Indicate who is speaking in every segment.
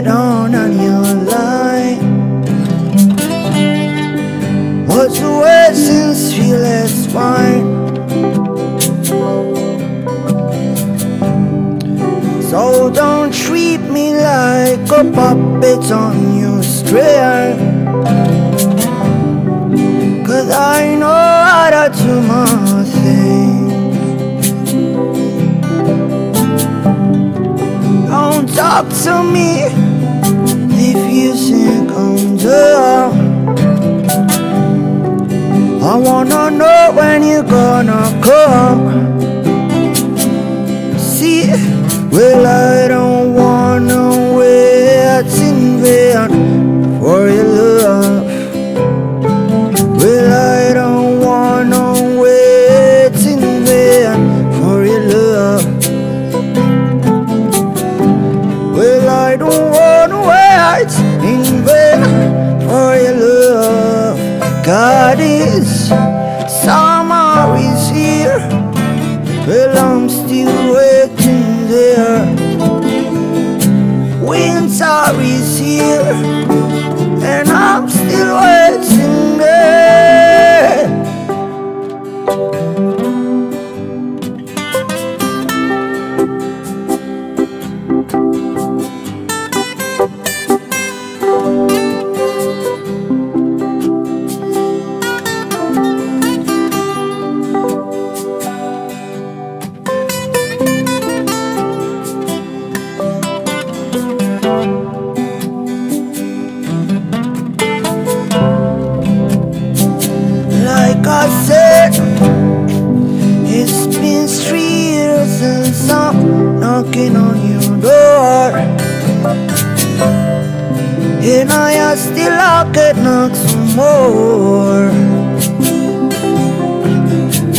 Speaker 1: Way down on your line. What's the way since we last fine? So don't treat me like a puppet on your string Don't to me if you I'm dumb I wanna know when you're gonna come. See, well, I God is, summer is here. Well, I'm still waiting there. Winter is here, knocking on your door. And I still I could knock some more.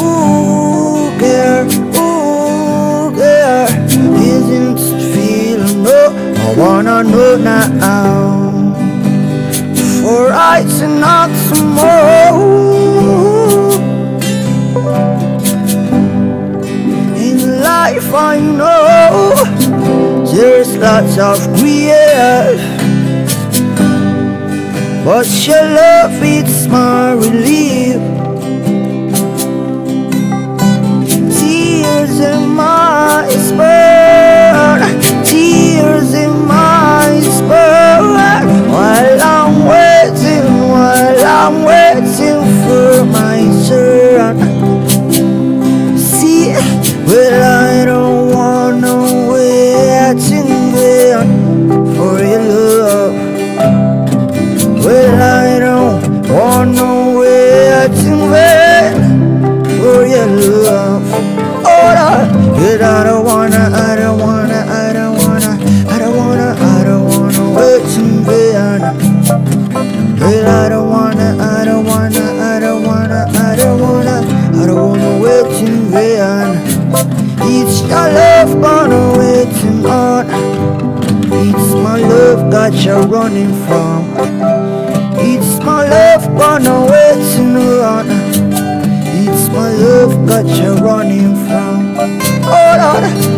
Speaker 1: Ooh, girl, ooh, girl, isn't it feeling no? I wanna know now for I to knock some more. Lots of grief, but your love it's my relief. Wait in vain for your love. Oh but I don't wanna, I don't wanna, I don't wanna, I don't wanna, I don't wanna wait in vain. Well, I don't wanna, I don't wanna, I don't wanna, I don't wanna, I don't wanna wait in vain. It's your love gonna waiting on. It's my love got you running from. It's my love gonna waiting on. It's my love got you're running from. Oh Lord,